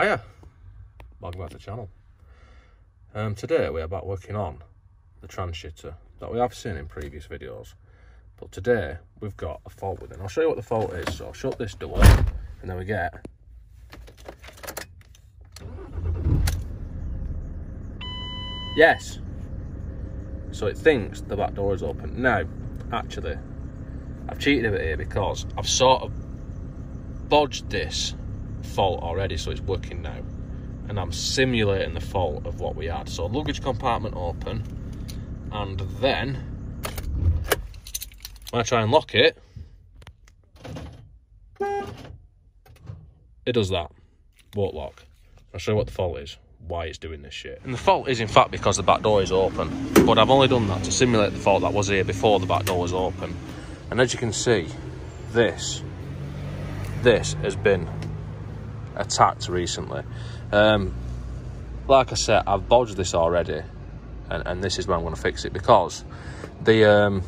Hiya, welcome back to the channel. Um, today we're about working on the transitor that we have seen in previous videos. But today we've got a fault with it. I'll show you what the fault is. So I'll shut this door and then we get Yes. So it thinks the back door is open. Now, actually, I've cheated a bit here because I've sort of bodged this fault already, so it's working now. And I'm simulating the fault of what we had. So luggage compartment open, and then when I try and lock it, it does that. Won't lock. I'll show you what the fault is, why it's doing this shit. And the fault is in fact because the back door is open. But I've only done that to simulate the fault that was here before the back door was open. And as you can see, this, this has been attacked recently. Um, like I said, I've bodged this already, and, and this is where I'm going to fix it because the um,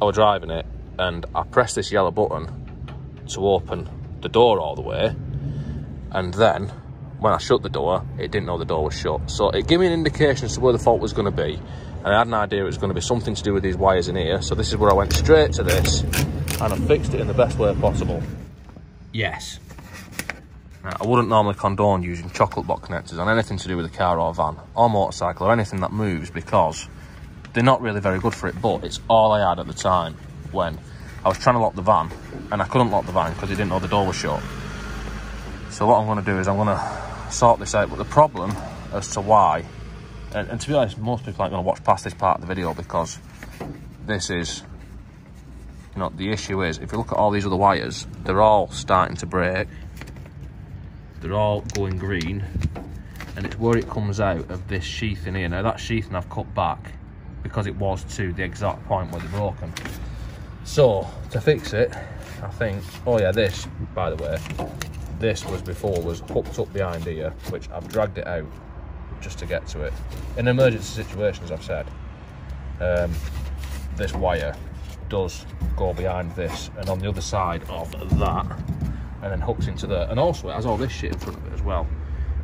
I was driving it and I pressed this yellow button to open the door all the way, and then when I shut the door, it didn't know the door was shut. So it gave me an indication as to where the fault was going to be, and I had an idea it was going to be something to do with these wires in here. So this is where I went straight to this, and I fixed it in the best way possible. Yes. Now, I wouldn't normally condone using chocolate block connectors on anything to do with a car or van or motorcycle or anything that moves because they're not really very good for it, but it's all I had at the time when I was trying to lock the van and I couldn't lock the van because he didn't know the door was shut. So what I'm going to do is I'm going to sort this out, but the problem as to why, and, and to be honest, most people aren't going to watch past this part of the video because this is, you know, the issue is, if you look at all these other wires, they're all starting to break they're all going green and it's where it comes out of this sheath in here. Now that sheathing I've cut back because it was to the exact point where they're broken. So to fix it I think oh yeah this by the way this was before was hooked up behind here which I've dragged it out just to get to it. In emergency situations I've said um, this wire does go behind this and on the other side of that and then hooks into there. And also it has all this shit in front of it as well.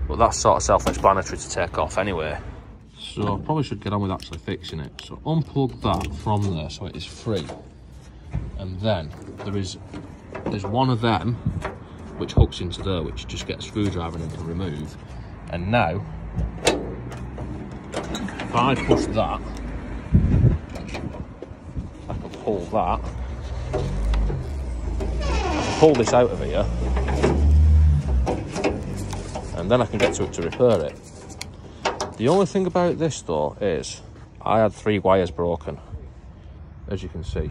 But that's sort of self-explanatory to take off anyway. So I probably should get on with actually fixing it. So unplug that from there so it is free. And then there is there's one of them which hooks into there, which just gets screwdriver and can remove. And now, if I push that, I can pull that pull this out of here and then I can get to it to repair it. The only thing about this though is I had three wires broken, as you can see,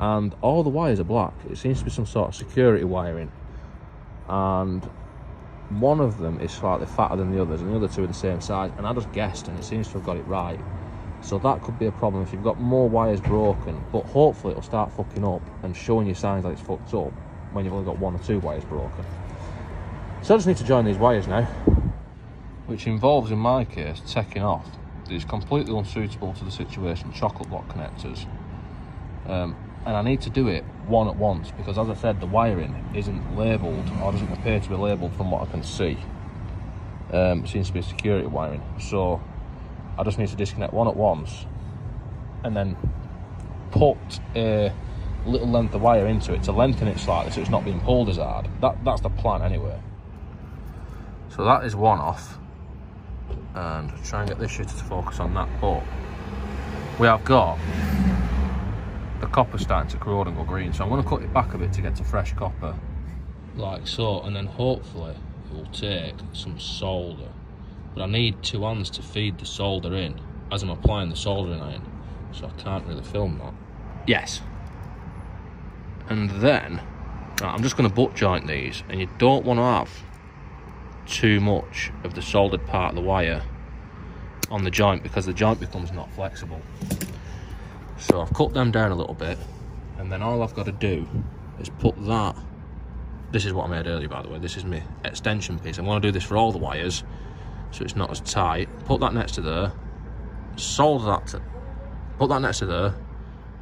and all the wires are black. It seems to be some sort of security wiring, and one of them is slightly fatter than the others, and the other two are the same size, and I just guessed, and it seems to have got it right. So that could be a problem if you've got more wires broken, but hopefully it'll start fucking up and showing you signs that it's fucked up when you've only got one or two wires broken. So I just need to join these wires now, which involves, in my case, taking off these completely unsuitable to the situation chocolate block connectors. Um, and I need to do it one at once because, as I said, the wiring isn't labelled or doesn't appear to be labelled from what I can see. Um, it seems to be security wiring. So I just need to disconnect one at once and then put a little length of wire into it to lengthen it slightly so it's not being pulled as hard. That, that's the plan anyway. So that is one off. And try and get this shooter to focus on that. But we have got the copper starting to corrode and go green. So I'm going to cut it back a bit to get to fresh copper. Like so. And then hopefully it will take some solder. But I need two hands to feed the solder in as I'm applying the soldering iron. So I can't really film that. Yes, and then I'm just going to butt joint these and you don't want to have too much of the soldered part of the wire on the joint because the joint becomes not flexible. So I've cut them down a little bit and then all I've got to do is put that this is what I made earlier by the way this is my extension piece. I'm going to do this for all the wires so it's not as tight. Put that next to there solder that to, put that next to there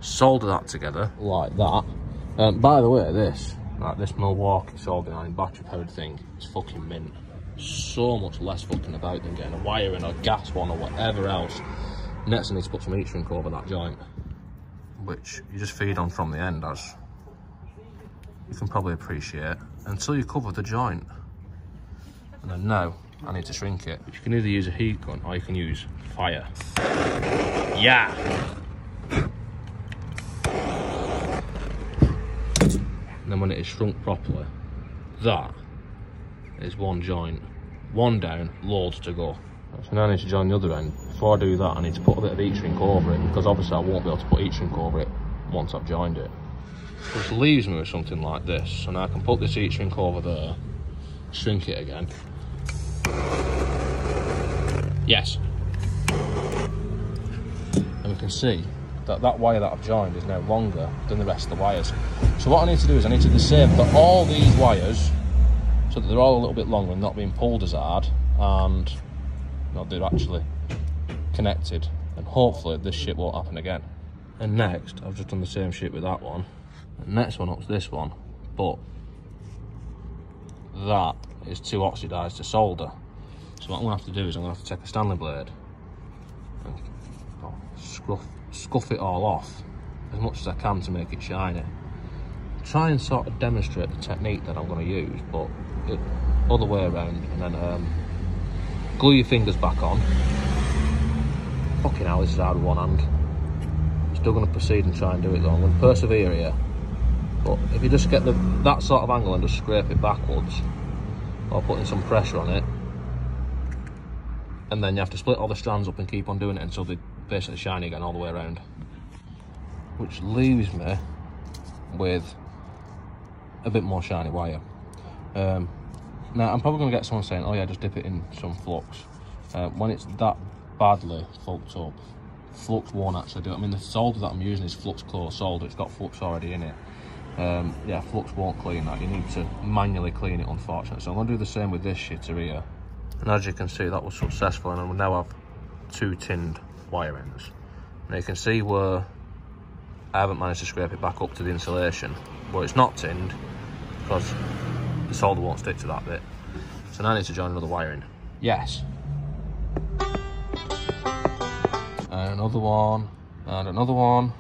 solder that together like that um, by the way, this, Like this Milwaukee soldering iron battery powered thing is fucking mint. So much less fucking about than getting a wire in a gas one or whatever else. Next I need to put some heat shrink over that joint, which you just feed on from the end as you can probably appreciate until you cover the joint. And then now I need to shrink it. You can either use a heat gun or you can use fire. Yeah. Then when it is shrunk properly, that is one joint. One down, loads to go. So now I need to join the other end. Before I do that, I need to put a bit of heat shrink over it because obviously I won't be able to put heat shrink over it once I've joined it. Which leaves me with something like this. So now I can put this heat shrink over there, shrink it again. Yes. And we can see that that wire that I've joined is now longer than the rest of the wires. So what I need to do is I need to disable all these wires so that they're all a little bit longer and not being pulled as hard and no, they're actually connected and hopefully this shit won't happen again. And next, I've just done the same shit with that one. And next one up's this one, but that is too oxidised to solder. So what I'm gonna have to do is I'm gonna have to take a Stanley blade and scruff, scuff it all off as much as I can to make it shiny. Try and sort of demonstrate the technique that I'm gonna use, but it, other way around and then um, glue your fingers back on. Fucking hell, this is hard with one hand. Still gonna proceed and try and do it though. I'm gonna persevere here. But if you just get the that sort of angle and just scrape it backwards, or putting some pressure on it, and then you have to split all the strands up and keep on doing it until they basically shiny again all the way around. Which leaves me with a bit more shiny wire. Um, now I'm probably going to get someone saying, oh yeah, just dip it in some flux. Uh, when it's that badly fucked up, flux won't actually do it. I mean, the solder that I'm using is flux core solder. It's got flux already in it. Um, yeah, flux won't clean that. You need to manually clean it, unfortunately. So I'm going to do the same with this shitter here. And as you can see, that was successful. And I now have two tinned wire ends. Now you can see where I haven't managed to scrape it back up to the insulation. Where it's not tinned, because the solder won't stick to that bit. So now I need to join another wire in. Yes. And another one, and another one,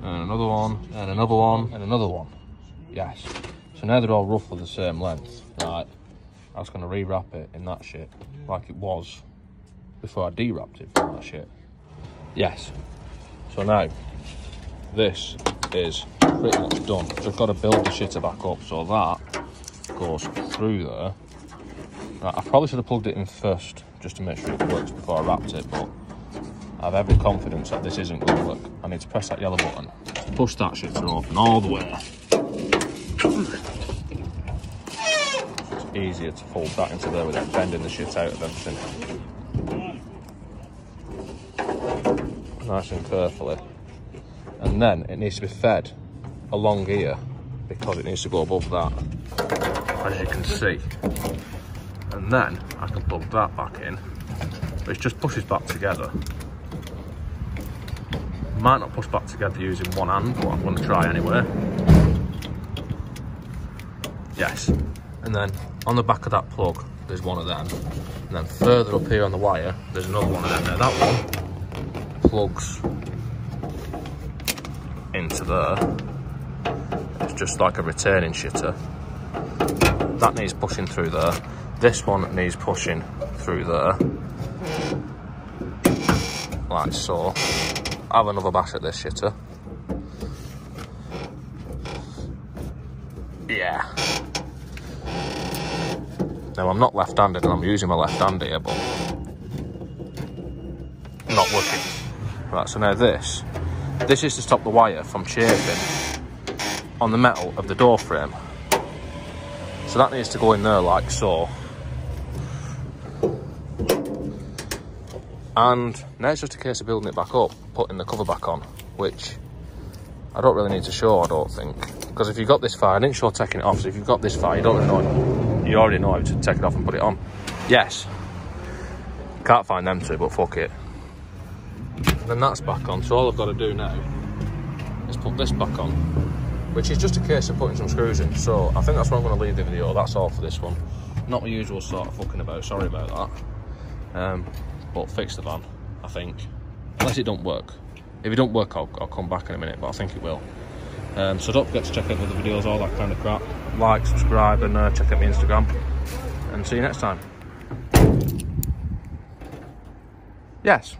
and another one, and another one, and another one. Yes. So now they're all roughly the same length. Right. I was going to rewrap it in that shit, like it was before I de-wrapped it from that shit. Yes. So now, this is pretty much done. Just got to build the shitter back up so that goes through there. I probably should have plugged it in first just to make sure it works before I wrapped it, but I have every confidence that this isn't going to work. I need to press that yellow button, push that shitter open all the way. It's easier to fold that into there without bending the shit out of everything. Nice and carefully. And then it needs to be fed along here because it needs to go above that, as you can see. And then I can plug that back in, which just pushes back together. Might not push back together using one hand, but I'm to try anyway. Yes. And then on the back of that plug, there's one of them. And then further up here on the wire, there's another one of them there. That one plugs into there. It's just like a returning shitter. That needs pushing through there. This one needs pushing through there. Like so. I have another bash at this shitter. Yeah. Now I'm not left-handed and I'm using my left hand here, but not working. Right, so now this, this is to stop the wire from chafing on the metal of the door frame. So that needs to go in there like so. And now it's just a case of building it back up, putting the cover back on, which I don't really need to show, I don't think. Because if you've got this far, I didn't show taking it off, so if you've got this far, you don't know, you already know how to take it off and put it on. Yes. Can't find them two, but fuck it. Then that's back on, so all I've got to do now is put this back on. which is just a case of putting some screws in. So I think that's where I'm going to leave the video. That's all for this one. Not the usual sort of fucking about, sorry about that. Um, but fix the van, I think. Unless it don't work. If it don't work, I'll, I'll come back in a minute, but I think it will. Um, so don't forget to check out the other videos, all that kind of crap. Like, subscribe, and uh, check out my Instagram. And see you next time. Yes.